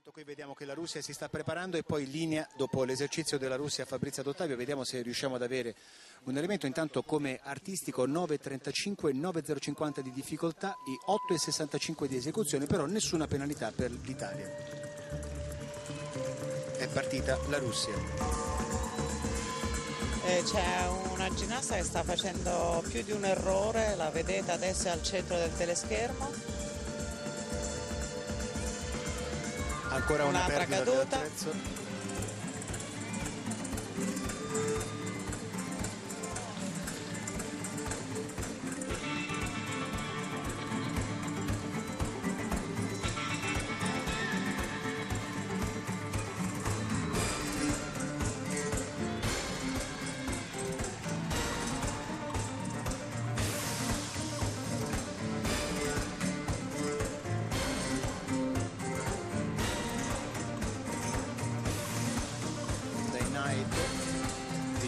Intanto qui vediamo che la Russia si sta preparando e poi in linea dopo l'esercizio della Russia Fabrizia Dottavio vediamo se riusciamo ad avere un elemento intanto come artistico 9.35 9.050 di difficoltà e 8.65 di esecuzione però nessuna penalità per l'Italia. È partita la Russia. Eh, c'è una ginnasta che sta facendo più di un errore la vedete adesso al centro del teleschermo ancora una Un'altra caduta.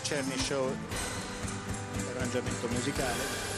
Cerny Show arrangiamento musicale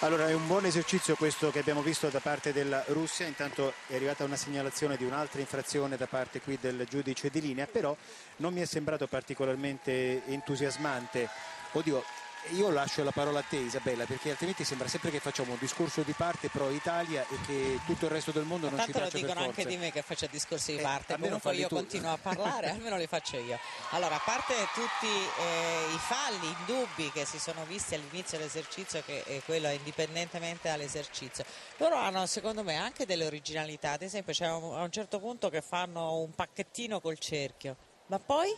Allora è un buon esercizio questo che abbiamo visto da parte della Russia, intanto è arrivata una segnalazione di un'altra infrazione da parte qui del giudice di linea, però non mi è sembrato particolarmente entusiasmante. Oddio, io lascio la parola a te Isabella perché altrimenti sembra sempre che facciamo un discorso di parte pro Italia e che tutto il resto del mondo non ci Tanto lo piaccia dicono anche di me che faccio discorsi di Eh, parte, almeno comunque io tu. continuo a parlare, almeno li faccio io. Allora, a parte tutti eh, i falli, i dubbi che si sono visti all'inizio dell'esercizio, che è quello indipendentemente dall'esercizio, loro hanno secondo me anche delle originalità, ad esempio c'è un- a un certo punto che fanno un pacchettino col cerchio, ma poi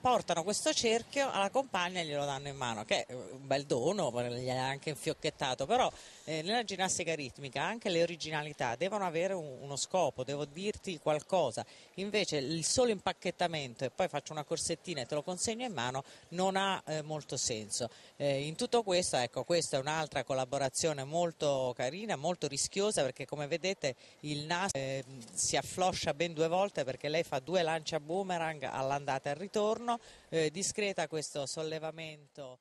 portano questo cerchio alla compagna e glielo danno in mano, che è un bel dono, gli ha anche infiocchettato, però eh, nella ginnastica ritmica anche le originalità devono avere un- uno scopo, devo dirti qualcosa, invece il solo impacchettamento e poi faccio una corsettina e te lo consegno in mano non ha eh, molto senso. Eh, in tutto questo, ecco, questa è un'altra collaborazione molto carina, molto rischiosa perché come vedete il naso eh, si affloscia ben due volte perché lei fa due lanci a boomerang all'andata e al ritorno, eh, discreta questo sollevamento.